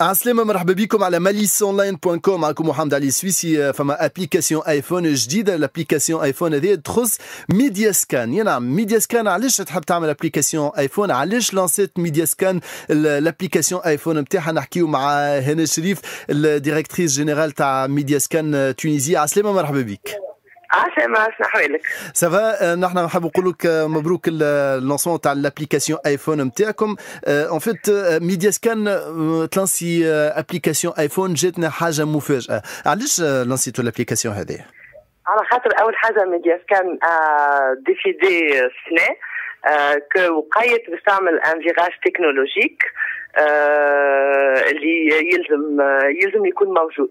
عسلامة مرحبا بكم على ماليس online point com معكم محمد علي السويسي فما application iPhone جديدة ال application iPhone هذه تخص Mediascan يا نعم Mediascan علاش تحب تعمل application iPhone علاش lancer ت Mediascan ال application iPhone نتاعها نحكيو مع هنا شريف ال directrice générale تاع Mediascan Tunisie عسلامة مرحبا بك عسلامة شنو احوالك؟ ça va نحن نحب نقول لك مبروك ال lancement تاع ال application iPhone نتاعكم en fait Mediascan ت lancer application iPhone جاتنا حاجة مفاجاه علاش lancer توا ال application هذه؟ على خاطر اول حاجة Mediascan décider السنة que وقيت باش تعمل un virage technologique اللي يلزم يلزم يكون موجود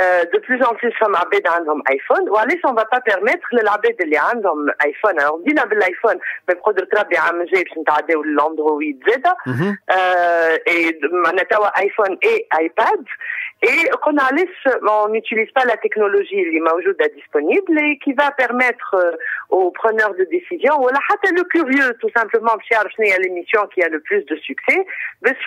Euh, de plus en plus فما عباد عندهم ايفون وعلاش on va pas permettre للعباد اللي عندهم ايفون alors بدينا بالايفون بقدرة ربي عام جاي باش نتعداو للاندرويد زاده اي معناتها توا ايفون اي ايباد Et qu'on a on n'utilise pas la technologie qui est disponible et qui va permettre aux preneurs de décision, ou le curieux tout simplement, c'est l'émission qui a le plus de succès, de se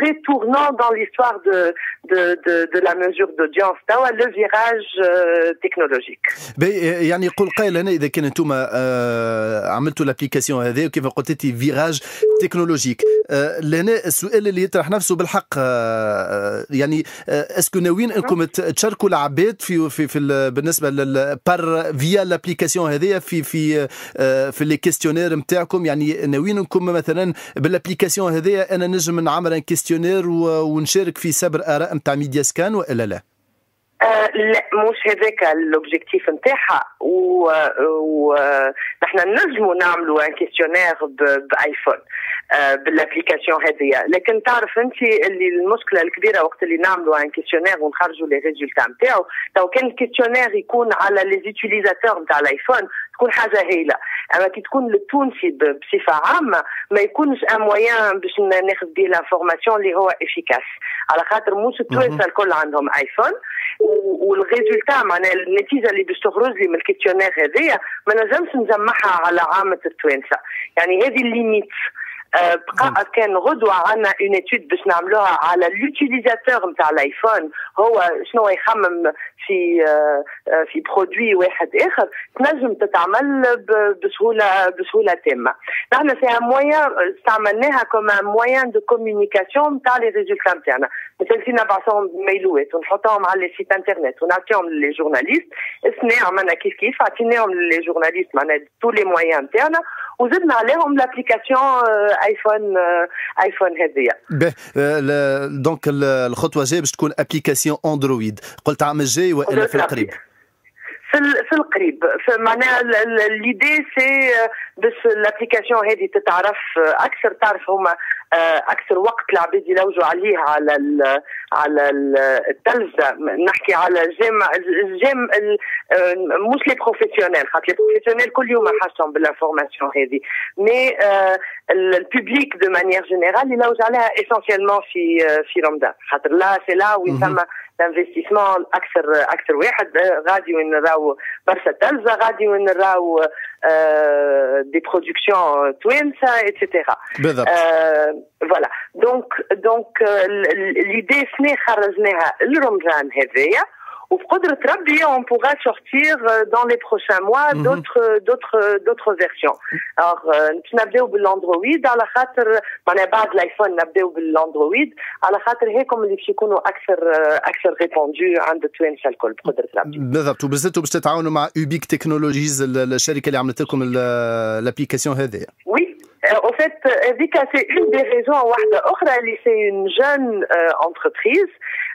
vrai tournant dans l'histoire de, de, de, de, la mesure d'audience. Le virage euh, technologique. يعني يقول قائل هنا اذا كان أنتم عملتوا ال application هذه وكيف قلت انت virage technologique لهنا السؤال اللي يطرح نفسه بالحق يعني est-ce que ناويين انكم تشاركوا العباد في في, في بالنسبة par via ال application هذه في في في les questionnaires نتاعكم يعني ناويين انكم مثلا بال application هذه أنا نجم نعمل un questionnaire ونشارك في سبر آراء نتاع Mediascan وإلا لا؟ آه لا مش هذاك ال objectif نتاعها. ونحن نجموا نعملوا un questionnaire ب iPhone آه بال application هذه لكن تعرف أنت اللي المشكلة الكبيرة وقت اللي نعملوا un questionnaire ونخرجوا les résultats نتاعو. تو كان ال questionnaire يكون على les utilisateurs نتاع ال iPhone تكون حاجة هايلة. أما كي تكون للتونسي بصفة عامة ما يكونش un moyen باش ناخذ به l'information اللي هو efficace على خاطر مش التوانسه الكل عندهم ايفون وال résultat معناها النتيجة اللي باش تخرج لي من ال questionnaire هذيا ما نجمش نجمعها على عامة التوانسة. يعني هذه ال limite. بقى كان غدوه عندنا une étude باش نعملوها على l'utilisateur نتاع الايفون هو شنو يخمم في في produit واحد آخر تنجم تتعمل بسهوله بسهولة تامة. نحن فيها moyen استعملناها comme moyen de communication نتاع les résultats نتاعنا. مثلا فينا نبعثوهم mail وات ونحطوهم على les sites internet ونعطيهم ل les journalistes السنة عملنا كيف كيف؟ عطيناهم ل les journalistes معناها تو les moyens نتاعنا. وزدنا عليهم l'application ايفون ايفون هذيا donc الخطوة الجاية باش تكون application اندرويد قلت عام الجاي والا في القريب في في القريب. معناها l'idée c'est باش ال application هذه تتعرف أكثر تعرف هما أكثر وقت العباد يلوجوا عليه على ال على التلفزة. نحكي على جام جام مش les professionnels خاطر les professionnels كل يوم حاجتهم بال information هذه mais ال public de manière générale يلوج عليها essentiellement في في رمضان خاطر là c'est là وين ثم انفستيسمون اكثر اكثر واحد غادي وين نراو برشا تلفزه غادي وين نراو دي برودكسيون توانسه اتسيتيرا بالضبط فوالا دونك دونك ليدي سني خرجناها لرمضان هذايا وبقدرة ربي on pourra sortir dans les prochains mois d'autres d'autres d'autres versions. Alors باش نبداو بالاندرويد على خاطر معناها بعد الايفون نبداو بالاندرويد على خاطر هيكم اللي باش يكونوا اكثر اكثر ريبوندو عند التوانسه الكل بقدرة ربي. بالضبط وبالذات باش تتعاونوا مع اوبيك تكنولوجيز الشركه اللي عملت لكم l'application هذه. Oui, au fait, Vika, c'est une des raisons, c'est une jeune euh, entreprise.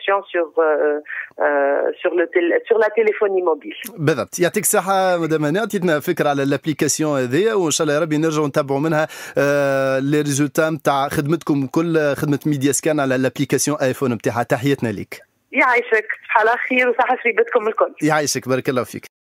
applications sur euh, euh, sur le sur la téléphonie mobile. بالضبط يعطيك الصحة مدام هنا عطيتنا فكرة على ال application هذيا وإن شاء الله يا ربي نرجعوا نتابعوا منها آه les résultats نتاع خدمتكم كل خدمة ميديا سكان على ال application آيفون نتاعها تحياتنا ليك. يعيشك على خير وصحة في بيتكم الكل. يعيشك بارك الله فيك.